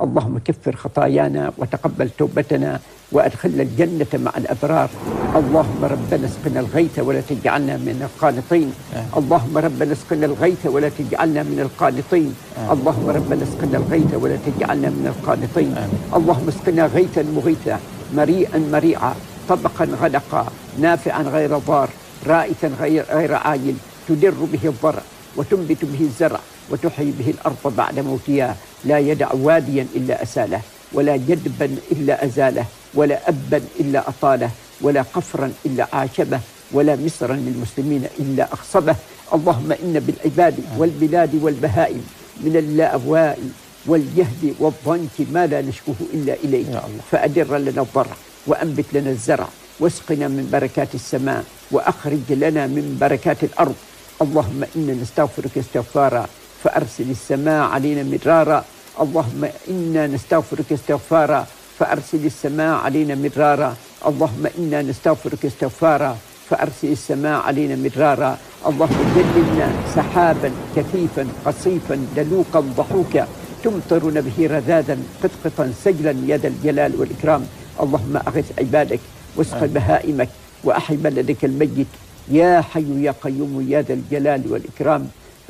اللهم كفر خطايانا وتقبل توبتنا وادخلنا الجنة مع الأبرار. اللهم ربنا اسقنا الغيث ولا تجعلنا من القانطين. اللهم ربنا اسقنا الغيث ولا تجعلنا من القانطين. اللهم ربنا اسقنا الغيث ولا تجعلنا من القانطين. اللهم اسقنا غيثا مغيثا مريئا مريعا طبقا غدقا نافعا غير ضار رائثا غير غير عاجل تدر به الضرع وتنبت به الزرع وتحيي به الأرض بعد موتها. لا يدع واديا إلا أساله ولا جدبا إلا أزاله ولا أبا إلا أطاله ولا قفرا إلا عاشبه ولا مصرا للمسلمين إلا أخصبه. اللهم إن بالعباد والبلاد والبهائم من اللاواء والجهد والضنك ما لا نشكوه إلا إليك. يا الله. فأدر لنا الضرع وأنبت لنا الزرع واسقنا من بركات السماء وأخرج لنا من بركات الأرض. اللهم إنا نستغفرك استغفارا فأرسل السماء علينا مدرارا. اللهم إنا نستغفرك استغفارا. فأرسل السماء علينا مدرارا. اللهم إنا نستغفرك استغفارا. فأرسل السماء علينا مدرارا. اللهم جللنا سحابا كثيفا قصيفا دلوقا ضحوكا. تمطرنا به رذاذا قطقطا سجلا يد الجلال والإكرام. اللهم أغث عبادك واسق بهائمك واحي بلدك الميت يا حي يا قيوم يا ذا الجلال والإكرام.